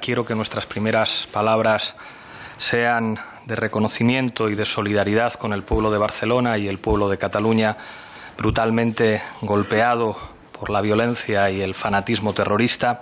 Quiero que nuestras primeras palabras sean de reconocimiento y de solidaridad con el pueblo de Barcelona y el pueblo de Cataluña, brutalmente golpeado por la violencia y el fanatismo terrorista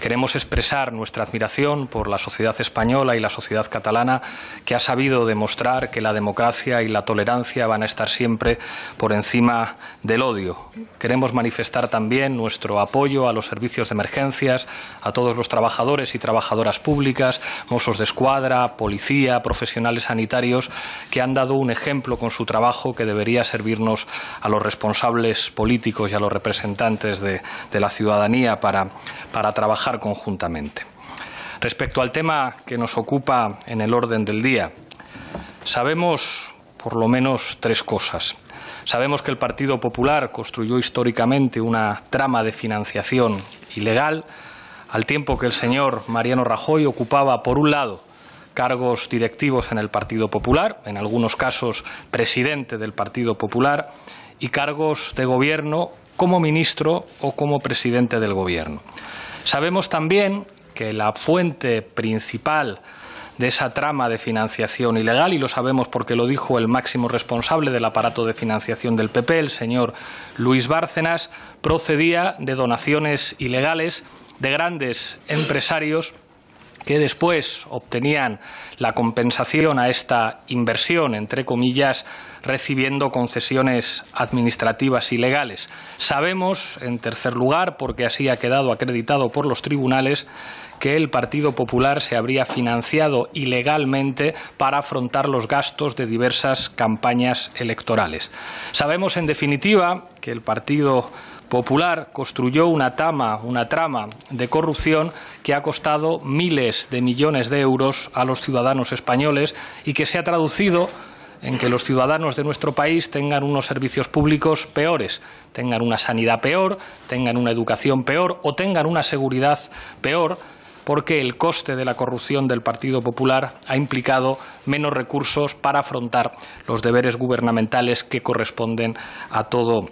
Queremos expresar nuestra admiración por la sociedad española y la sociedad catalana, que ha sabido demostrar que la democracia y la tolerancia van a estar siempre por encima del odio. Queremos manifestar también nuestro apoyo a los servicios de emergencias, a todos los trabajadores y trabajadoras públicas, mozos de escuadra, policía, profesionales sanitarios, que han dado un ejemplo con su trabajo que debería servirnos a los responsables políticos y a los representantes de, de la ciudadanía para, para trabajar conjuntamente. Respecto al tema que nos ocupa en el orden del día, sabemos por lo menos tres cosas. Sabemos que el Partido Popular construyó históricamente una trama de financiación ilegal, al tiempo que el señor Mariano Rajoy ocupaba, por un lado, cargos directivos en el Partido Popular, en algunos casos presidente del Partido Popular, y cargos de gobierno como ministro o como presidente del gobierno. Sabemos también que la fuente principal de esa trama de financiación ilegal, y lo sabemos porque lo dijo el máximo responsable del aparato de financiación del PP, el señor Luis Bárcenas, procedía de donaciones ilegales de grandes empresarios que después obtenían la compensación a esta inversión, entre comillas, recibiendo concesiones administrativas ilegales. Sabemos, en tercer lugar, porque así ha quedado acreditado por los tribunales, que el Partido Popular se habría financiado ilegalmente para afrontar los gastos de diversas campañas electorales. Sabemos, en definitiva, que el Partido Popular construyó una trama, una trama de corrupción que ha costado miles de millones de euros a los ciudadanos españoles y que se ha traducido en que los ciudadanos de nuestro país tengan unos servicios públicos peores, tengan una sanidad peor, tengan una educación peor o tengan una seguridad peor porque el coste de la corrupción del Partido Popular ha implicado menos recursos para afrontar los deberes gubernamentales que corresponden a todo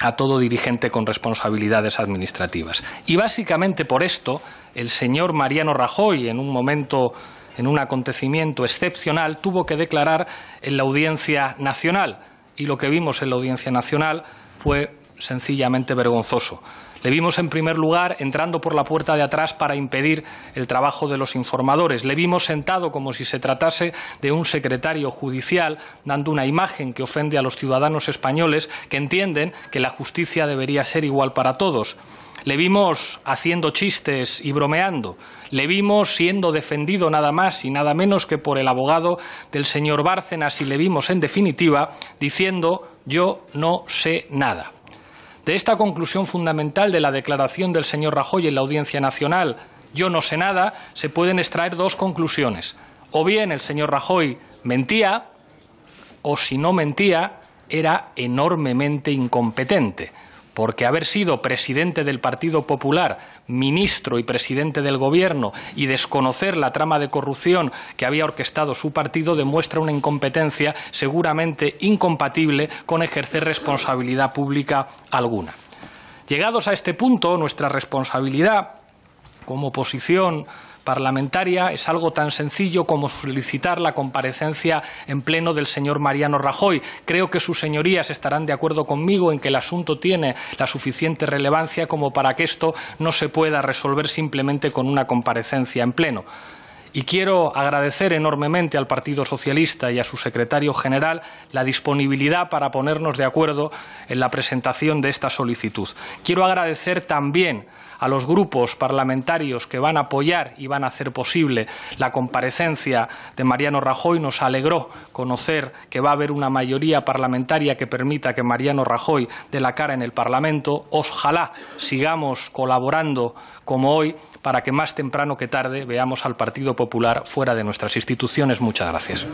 a todo dirigente con responsabilidades administrativas. Y básicamente por esto, el señor Mariano Rajoy, en un momento, en un acontecimiento excepcional, tuvo que declarar en la Audiencia Nacional. Y lo que vimos en la Audiencia Nacional fue sencillamente vergonzoso. Le vimos, en primer lugar, entrando por la puerta de atrás para impedir el trabajo de los informadores. Le vimos sentado como si se tratase de un secretario judicial, dando una imagen que ofende a los ciudadanos españoles que entienden que la justicia debería ser igual para todos. Le vimos haciendo chistes y bromeando. Le vimos siendo defendido nada más y nada menos que por el abogado del señor Bárcenas y le vimos, en definitiva, diciendo yo no sé nada. De esta conclusión fundamental de la declaración del señor Rajoy en la Audiencia Nacional, yo no sé nada, se pueden extraer dos conclusiones. O bien el señor Rajoy mentía, o si no mentía, era enormemente incompetente porque haber sido presidente del Partido Popular, ministro y presidente del Gobierno y desconocer la trama de corrupción que había orquestado su partido demuestra una incompetencia seguramente incompatible con ejercer responsabilidad pública alguna. Llegados a este punto, nuestra responsabilidad como oposición parlamentaria es algo tan sencillo como solicitar la comparecencia en pleno del señor Mariano Rajoy. Creo que sus señorías estarán de acuerdo conmigo en que el asunto tiene la suficiente relevancia como para que esto no se pueda resolver simplemente con una comparecencia en pleno. Y quiero agradecer enormemente al Partido Socialista y a su secretario general la disponibilidad para ponernos de acuerdo en la presentación de esta solicitud. Quiero agradecer también a los grupos parlamentarios que van a apoyar y van a hacer posible la comparecencia de Mariano Rajoy. Nos alegró conocer que va a haber una mayoría parlamentaria que permita que Mariano Rajoy dé la cara en el Parlamento. Ojalá sigamos colaborando como hoy para que más temprano que tarde veamos al Partido Popular fuera de nuestras instituciones. Muchas gracias.